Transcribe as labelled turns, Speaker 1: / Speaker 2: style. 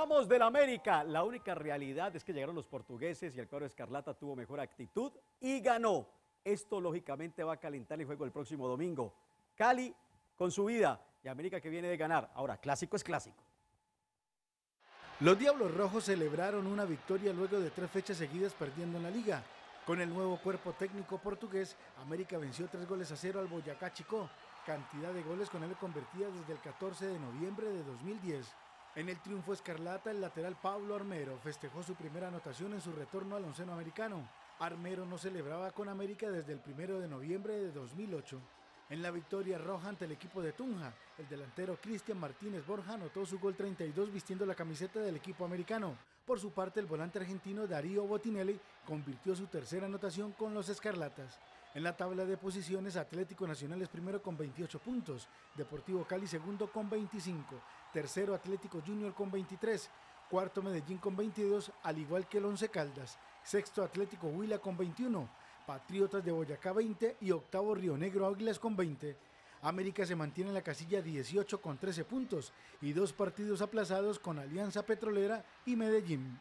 Speaker 1: Hablamos del América. La única realidad es que llegaron los portugueses y el cuadro Escarlata tuvo mejor actitud y ganó. Esto lógicamente va a calentar el juego el próximo domingo. Cali con su vida y América que viene de ganar. Ahora, clásico es clásico.
Speaker 2: Los Diablos Rojos celebraron una victoria luego de tres fechas seguidas perdiendo en la liga. Con el nuevo cuerpo técnico portugués, América venció tres goles a cero al Boyacá Chico, cantidad de goles con él convertida desde el 14 de noviembre de 2010. En el triunfo escarlata, el lateral Pablo Armero festejó su primera anotación en su retorno al onceno americano. Armero no celebraba con América desde el 1 de noviembre de 2008. En la victoria roja ante el equipo de Tunja, el delantero Cristian Martínez Borja anotó su gol 32 vistiendo la camiseta del equipo americano. Por su parte, el volante argentino Darío Botinelli convirtió su tercera anotación con los Escarlatas. En la tabla de posiciones, Atlético Nacional es primero con 28 puntos, Deportivo Cali segundo con 25, tercero Atlético Junior con 23, cuarto Medellín con 22, al igual que el Once Caldas, sexto Atlético Huila con 21, Patriotas de Boyacá 20 y octavo Río Negro Águilas con 20. América se mantiene en la casilla 18 con 13 puntos y dos partidos aplazados con Alianza Petrolera y Medellín.